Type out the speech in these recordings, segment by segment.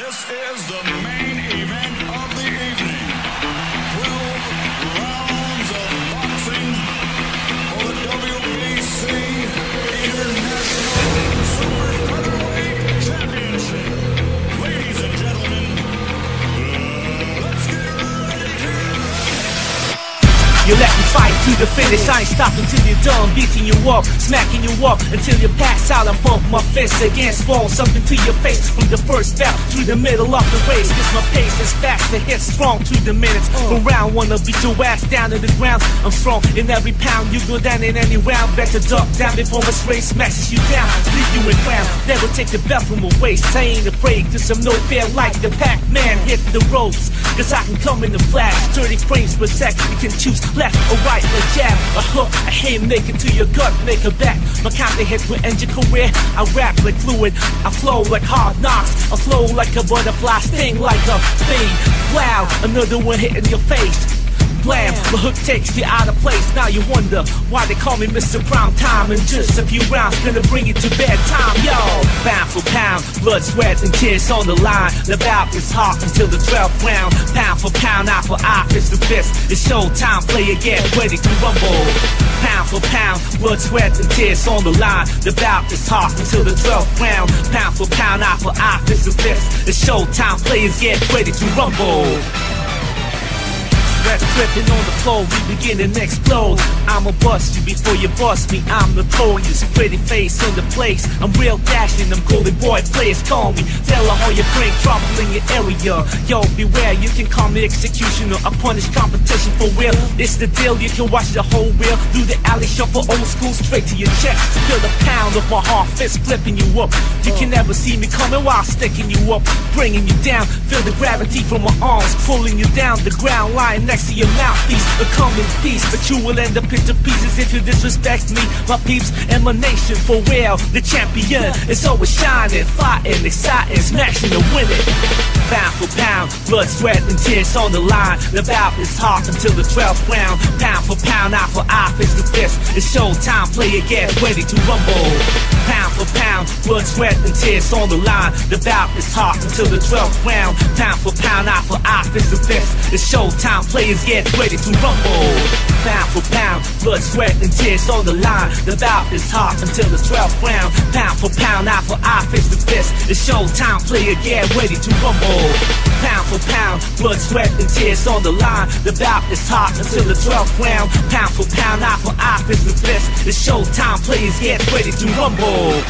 This is the main event of You let me fight to the finish. I ain't stopping till you're done. Beating you up, smacking you up until you pass out. I'm pump my fist against walls, Something to your face from the first bout through the middle of the race. Cause my pace is fast and hit strong through the minutes. From round one, I'll beat your ass down to the ground. I'm strong in every pound. You go down in any round. Better duck down before my spray smashes you down. Leave you in ground. Never take the belt from my waist. I ain't afraid. Cause I'm no fair like the Pac-Man. Hit the ropes. Cause I can come in the flash. 30 frames second. You can choose left or right. A jab, a hook, a haymaker to your gut. Make a back. My counter hit will end your career. I rap like fluid. I flow like hard knocks. I flow like a butterfly. Sting like a fiend. Wow, another one hitting your face. Blam, the hook takes you out of place. Now you wonder why they call me Mr. Prime Time. In just a few rounds, gonna bring you to bedtime. Yo, pound for pound, blood, sweat, and tears on the line. The bout is hot until the 12th round. Pound for pound, eye for eye, fist to fist. It's showtime, player get ready to rumble. Pound for pound, blood, sweat, and tears on the line. The bout is hot until the 12th round. Pound for pound, eye for eye, fist to fist. It's showtime, players get ready to rumble. Rap dripping on the floor, we begin and explode. I'ma bust you before you bust me. I'm notorious, pretty face in the place. I'm real dashing, them golden boy players call me. Tell her how you bring trouble in your area. Yo, beware, you can call me executioner. I punish competition for real. It's the deal, you can watch the whole reel. Do the alley shuffle, old school, straight to your chest. Feel the pound of my heart, fist flipping you up. You can never see me coming while sticking you up, bringing you down. Feel the gravity from my arms, pulling you down the ground, lying next to your mouthpiece. A common piece, but you will end up into pieces if you disrespect me. My peeps, emanation for real. The champion is always shining, fighting, exciting, smashing and winning. Pound for pound, blood, sweat, and tears on the line. The bout is hot until the 12th round. Pound for pound, eye for eye, fist to fist. It's showtime, player get ready to rumble. Pound for pound, blood, sweat, and tears on the line. The bout is hot until the 12th round. Pound for pound, eye for eye, fist to fist. It's showtime, players get ready to rumble. Pound for pound, blood, sweat, and tears on the line. The bout is hot until the 12th round. Pound for pound, eye for eye, fist to fist. It's showtime, player get ready to rumble. Pound for pound, blood, sweat, and tears on the line. The bout is hot until the 12th round. Pound for pound, eye for eye, fist to fist. It's showtime, players get ready to rumble.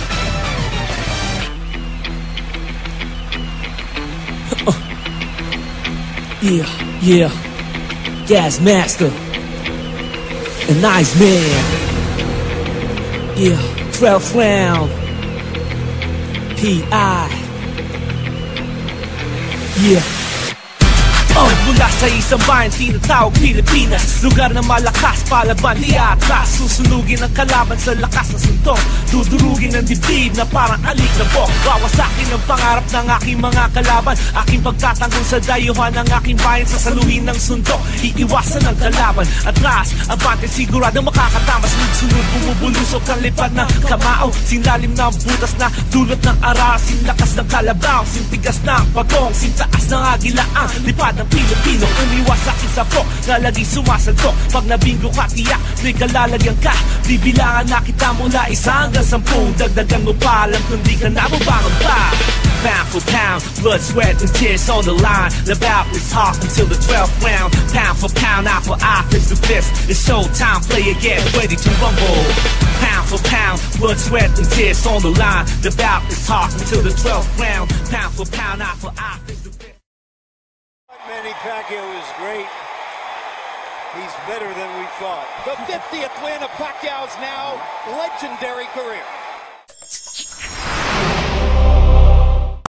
Yeah, yeah. Gas Master. A nice man. Yeah, 12th round. P.I. Yeah. Oh, mula sa isang bayan, tinatawag Pilipinas. Lugar na malakas, palaban di atras Susunugin ang kalaban sa lakas ng suntok Dudurugin ang dibdib na parang alik na bok Wawasakin ang pangarap ng aking mga kalaban. Aking pagtatanggol sa dayuhan ng aking bayan. Sasaluhin ng suntok, iiwasan ang kalaban. Atras, abante, sigurado makakatama. Sunod-sunod, bumubulusok ang lipad ng kamao. Sinalim ng butas na dulot ng aras Sinlakas ng kalabaw, sintigas ng pagong. Sintaas ng agilaan, lipad ng Pilipino Umiwas sa aking sapok, na lagi sumasantok Pag nabingo ka, tiyak, may kalalagyan ka. Bibilangan na kita mula isa hanggang sampung Dagdagan mo pa, alam kung di ka nababangon pa. Pound for pound, blood, sweat, and tears on the line. The bout is hot until the 12th round. Pound for pound, eye for eye, fist to fist. It's showtime, player get ready to rumble. Pound for pound, blood, sweat, and tears on the line. The bout is hot until the 12th round. Pound for pound, eye for eye, Manny Pacquiao is great. He's better than we thought. The 50th win of Pacquiao's now legendary career.